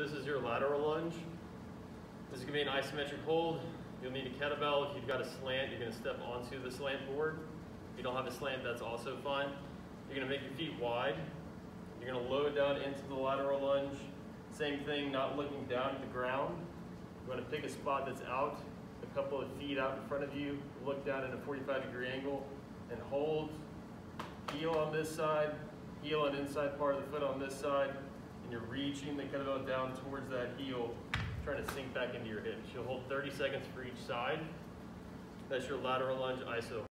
this is your lateral lunge. This is gonna be an isometric hold. You'll need a kettlebell. If you've got a slant, you're gonna step onto the slant board. If you don't have a slant, that's also fine. You're gonna make your feet wide. You're gonna load down into the lateral lunge. Same thing, not looking down at the ground. You wanna pick a spot that's out, a couple of feet out in front of you, look down at a 45 degree angle, and hold. Heel on this side, heel on inside part of the foot on this side, you're reaching the kettlebell down towards that heel, trying to sink back into your hips. You'll hold 30 seconds for each side. That's your lateral lunge iso.